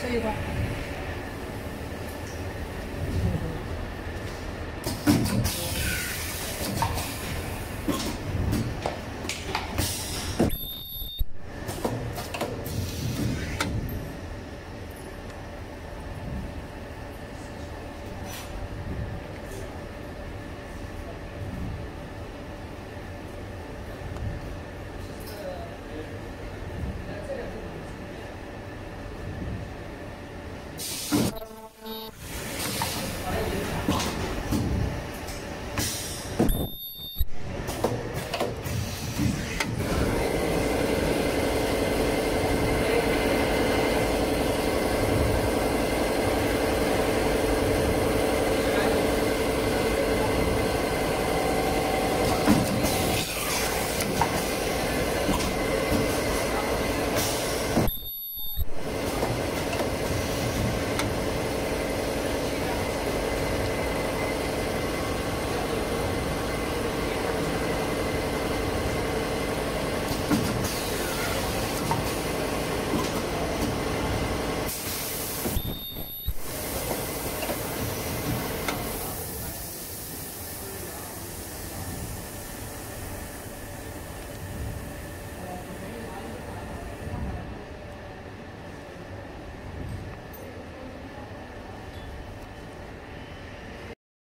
这一块。